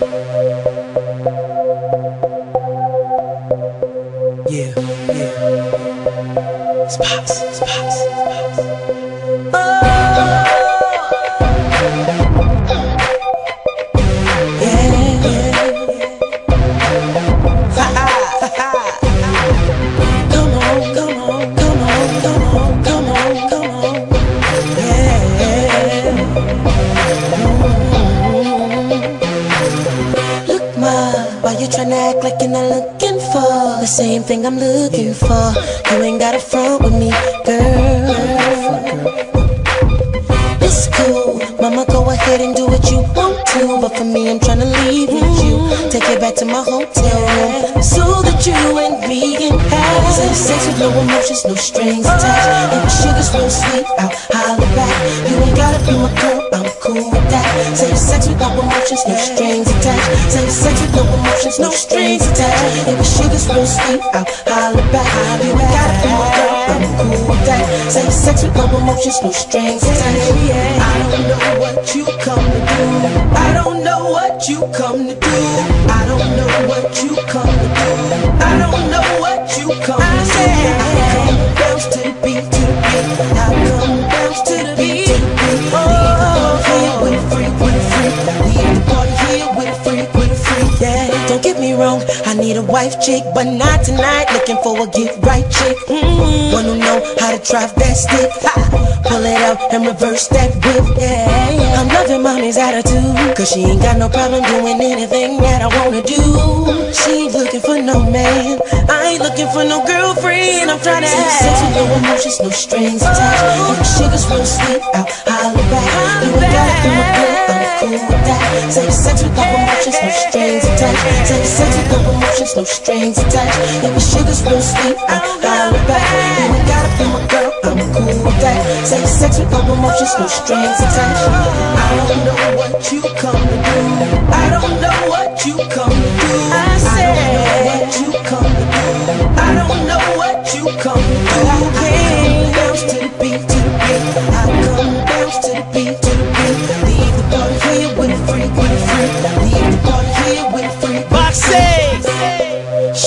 Yeah, yeah. Spots, spots, spots. Come on, come on, come on, come on, come on. Why you tryna act like you're not looking for the same thing I'm looking for? You ain't got a front with me, girl. It's cool, mama, go ahead and do what you want to. But for me, I'm tryna leave with you. Take it back to my hotel room so that you and me can have sex, sex with no emotions, no strings attached. If the sugar's real sweet, I'll holler back. You ain't gotta be my girl, I'm cool Say sex with no emotions, no strings attached. Say sex with no emotions, no strings attached. If the sugar's real sweet, I'll holler back. Gotta be my girl, I'm cool with that. Say sex with no emotions, no strings attached. I don't know what you come to do. I don't know what you come to do. Wrong. I need a wife chick, but not tonight. Looking for a get right chick. Mm-hmm. One who know how to drive that stick. Ha! Pull it out and reverse that whip. Yeah, I'm loving mommy's attitude. Cause she ain't got no problem doing anything that I wanna do. She ain't looking for no man. I ain't looking for no girlfriend. I'm trying to have sex with no emotions, no strings attached. If sugar's real sweet, I'll holler back. Be my that. Say sex with no emotions, no strings attached. Say sex with no emotions, no strings attached. If the sugar's real sweet, I'll holler back. You ain't gotta be my girl, I'm cool with that. Say sex with no emotions, no strings attached. I don't know what you come to do. I don't know what you come to do. I don't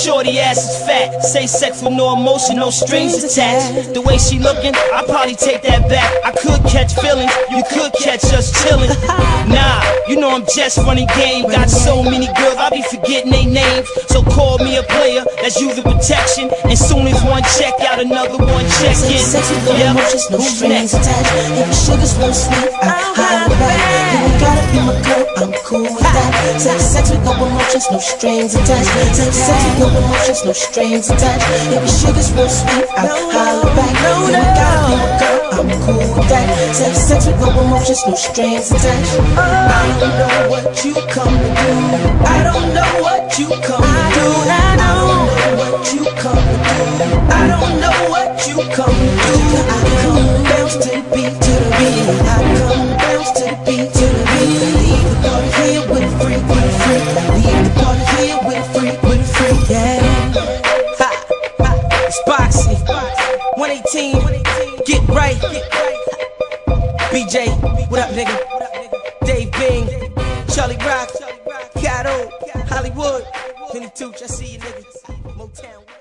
Shorty ass is fat. Say sex with no emotion, no strings attached. The way she looking, I probably take that back. I could catch feelings, you could catch us chilling. Nah, you know I'm just running game. Got so many girls, I be forgetting they names. So call me a player, that's using protection. And soon as one check out, another one check in. sex with no Yep, emotions, no strings attached. If the sugar's real sweet, I'll holler back. You gotta be my girl, I'm cool with that. Say sex with no emotions, no strings attached. Say sex with no emotions, no strings attached. If the sugar's real sweet, I'll holler back. You ain't gotta be my girl, I'm cool with that. Say sex with no emotions, no strings attached. I don't know what you come to do. I don't know what you come to do. I don't know what you come to do. I don't know what you come to do. I come bounce to the beat, to the beat. I come bounce to the beat, to the beat. BJ. What up, nigga? Dave Bing. Charlie Rock. Gato. Hollywood. 22. I see you niggas. Motown.